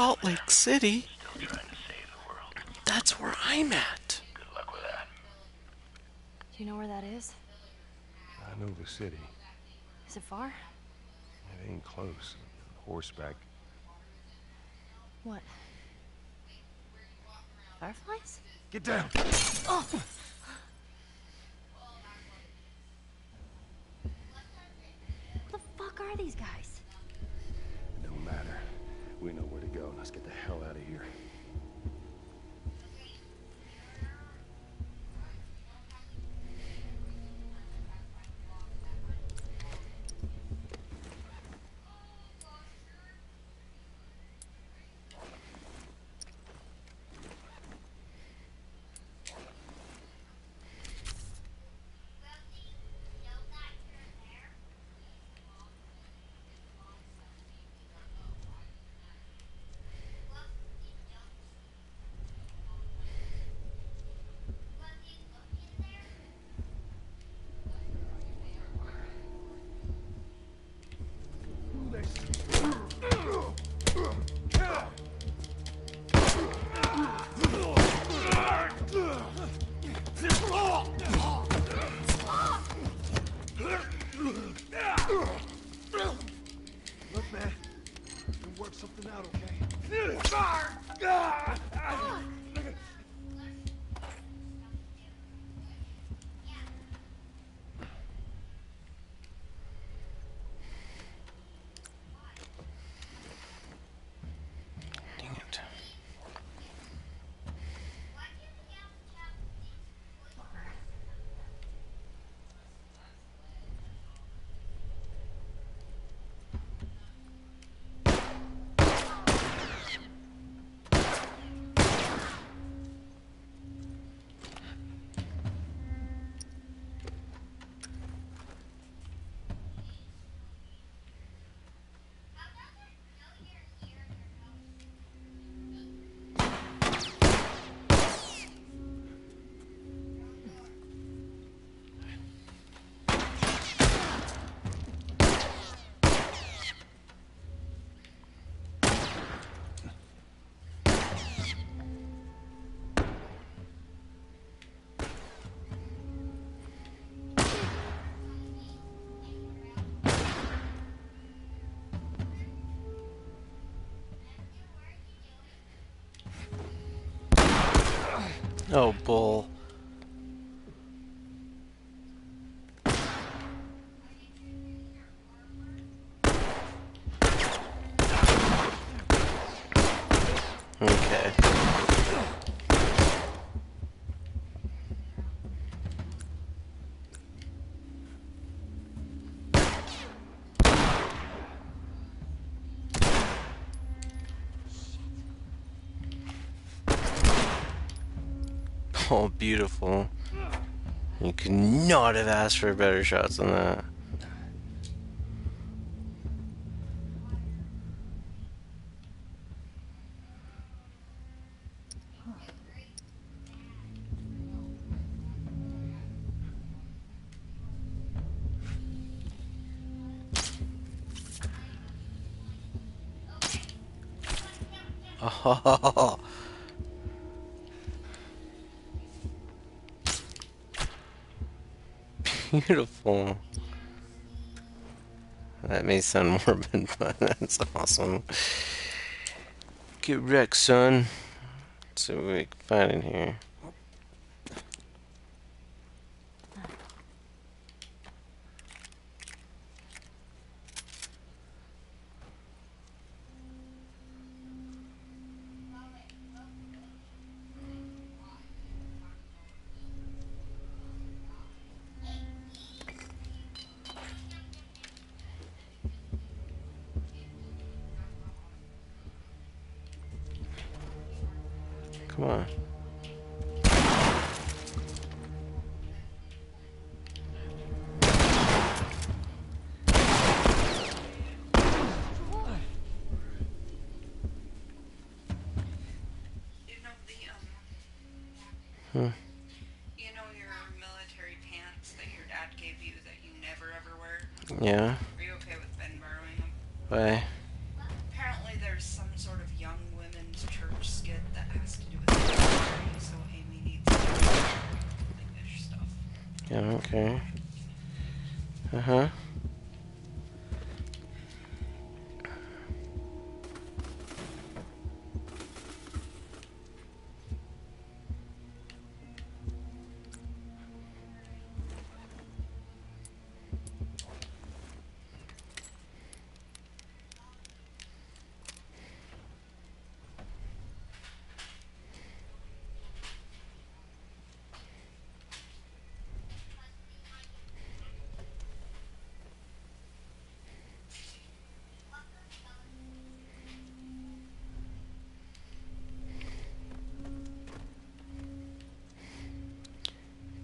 Salt Lake City. Still trying to save the world. That's where I'm at. Good luck with that. Do you know where that is? I know the city. Is it far? It ain't close. Horseback. What? Fireflies? Get down! Oh! Oh, bull. Okay. Oh, beautiful. You could not have asked for better shots than that. Oh, beautiful. That may sound morbid, but that's awesome. Get wrecked, son. What we can find in here. Come on.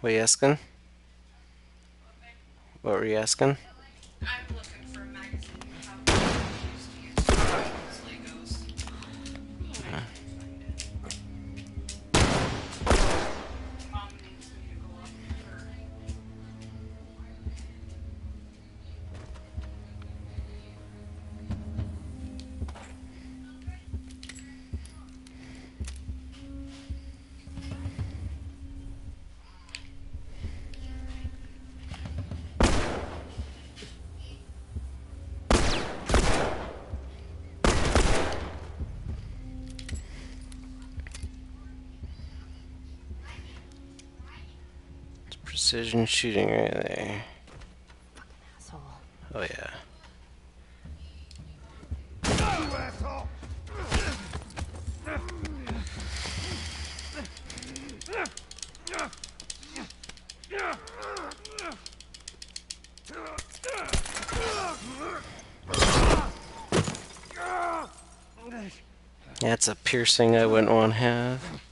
What are you asking? What were you asking? precision shooting right there. Oh yeah. That's a piercing I wouldn't want to have.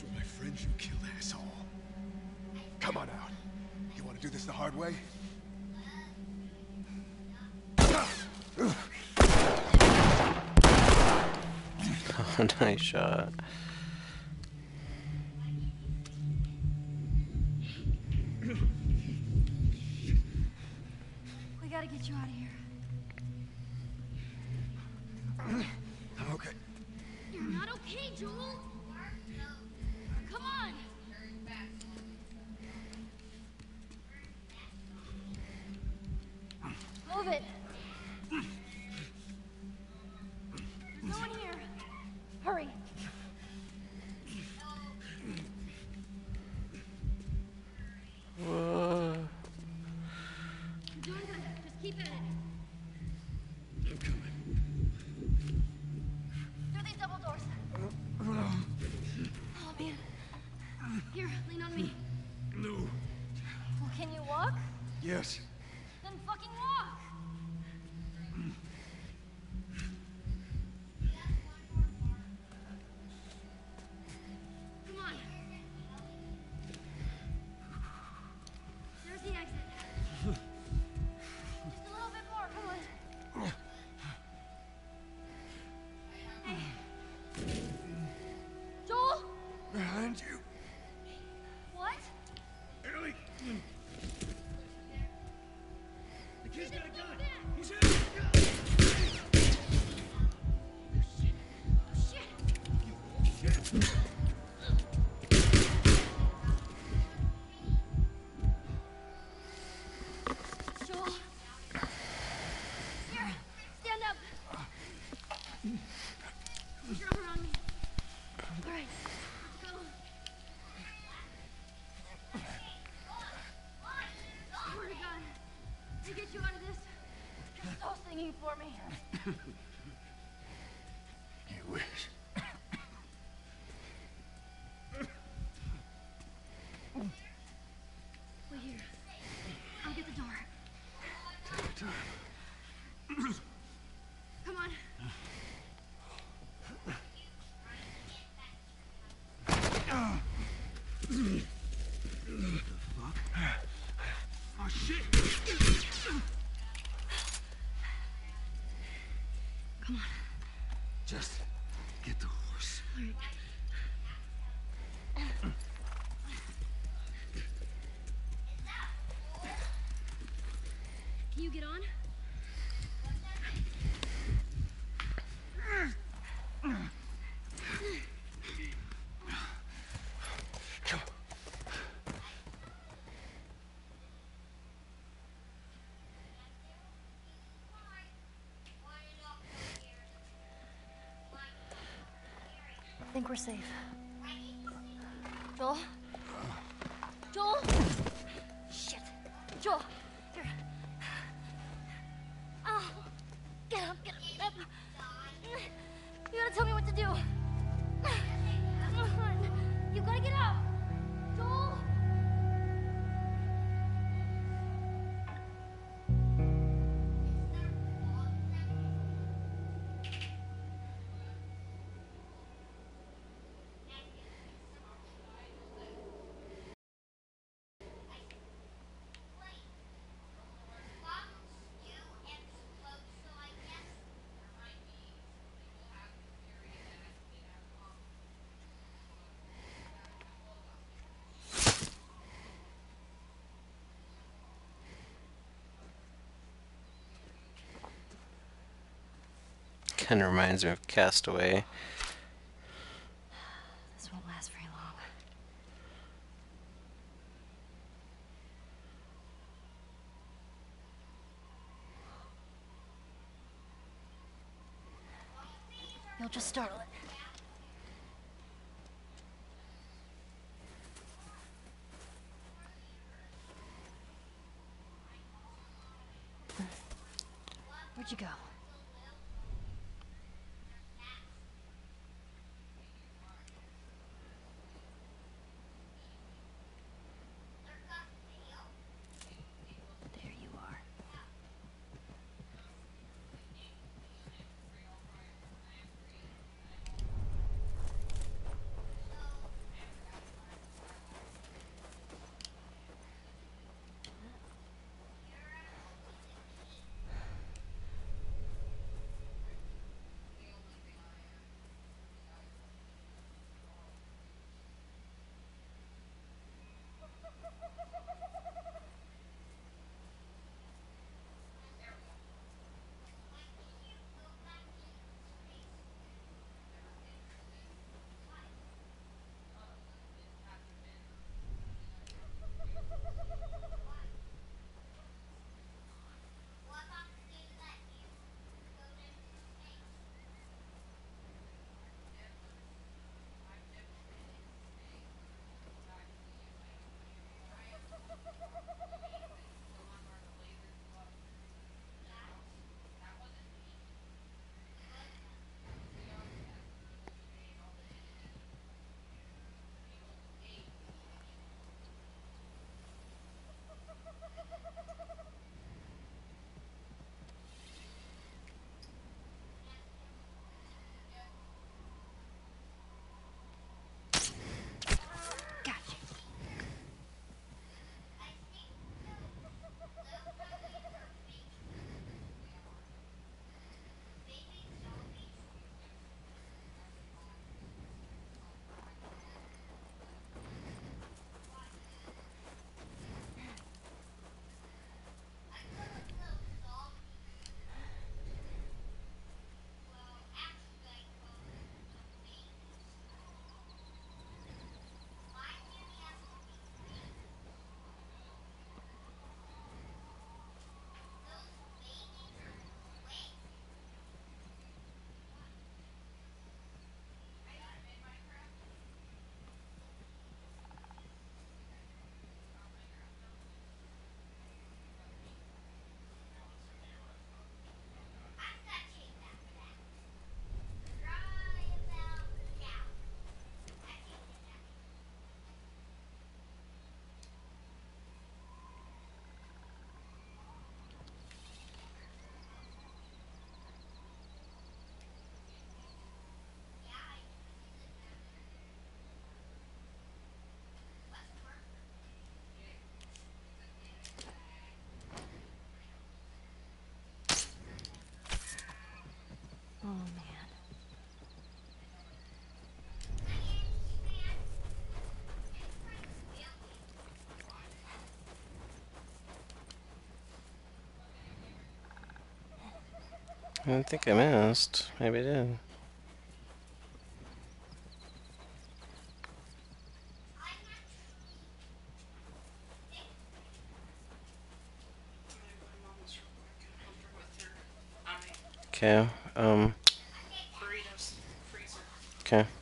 those my friends you killed, asshole. Come on out. You want to do this the hard way? nice shot. Singing for me. You wish. Wait here. I'll get the door. Take your time. Come on. Oh shit! Come on. Just get the horse. All right. Can you get on? I think we're safe. Joel? Kind of reminds me of Castaway. This won't last very long. You'll just startle it. Where'd you go? I don't think I missed. Maybe I did. I'm gonna go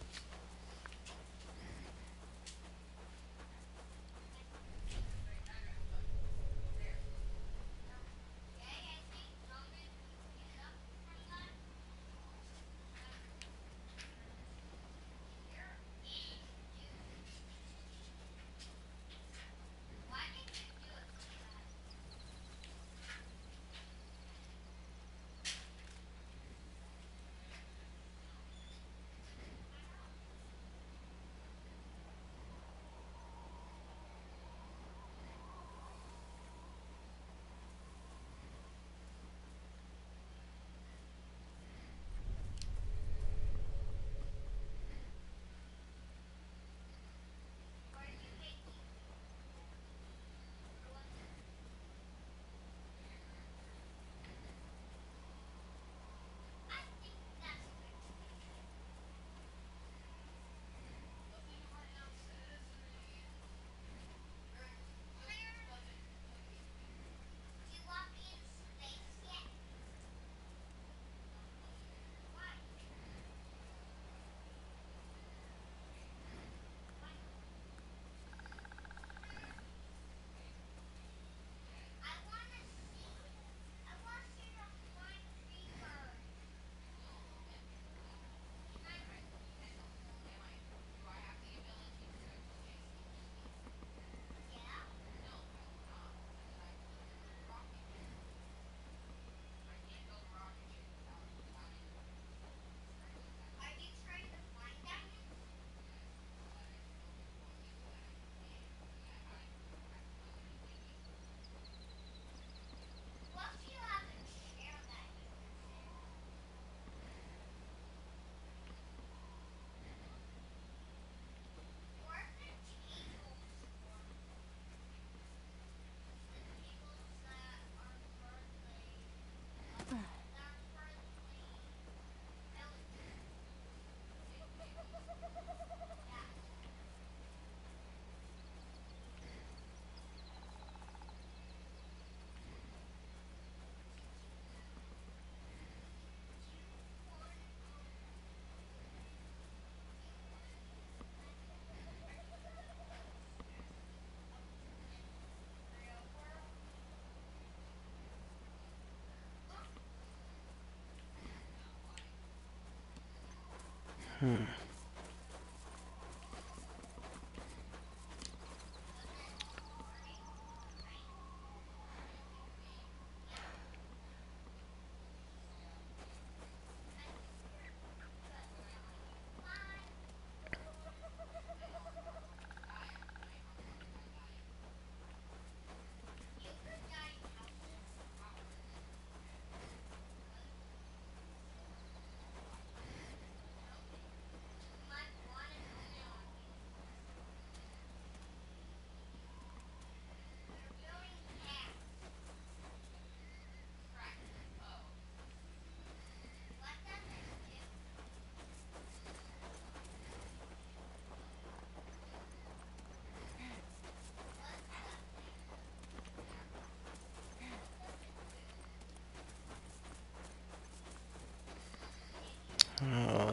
Oh,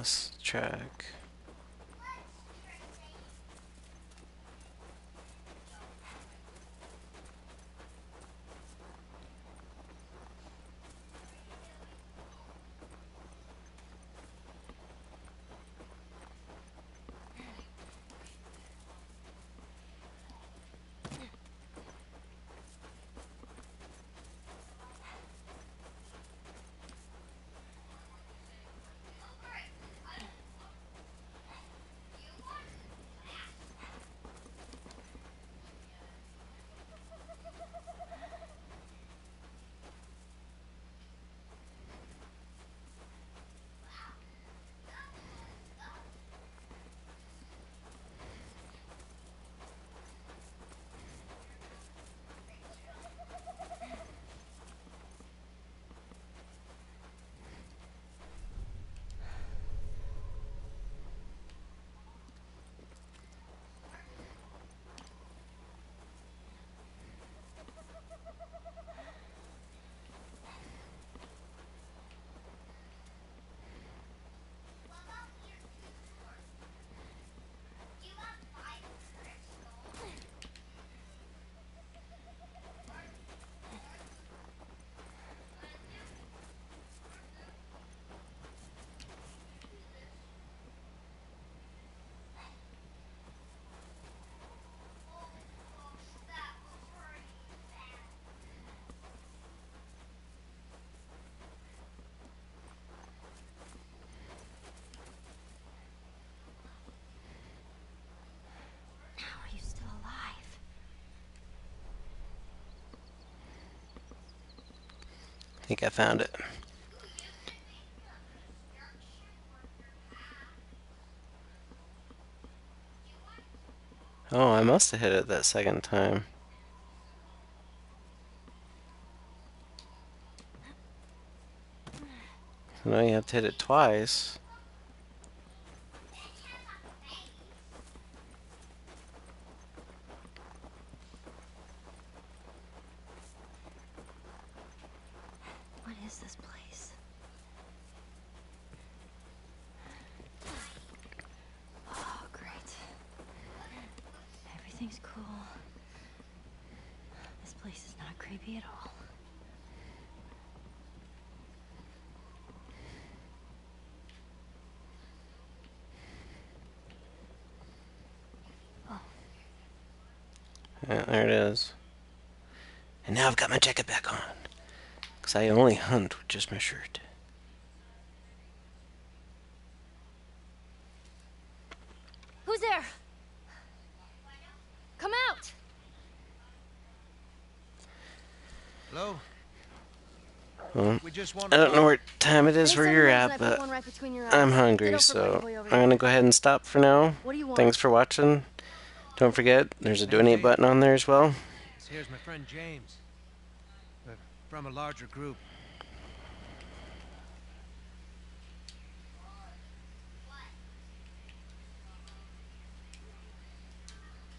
lost track. I think I found it. Oh, I must have hit it that second time. So now you have to hit it twice. What is this place? Oh, great. Everything's cool. This place is not creepy at all. Yeah, there it is. And now I've got my jacket back on. Because I only hunt with just my shirt. Who's there? Come out! Hello? Well, We just want I don't know what time it is where you're much, and I at, but one right between your eyes. I'm hungry, so Button Boy over I'm going to go ahead and stop for now. What do you want? Thanks for watching. Don't forget, there's a donate button on there as well. Here's my friend James. Uh, from a larger group.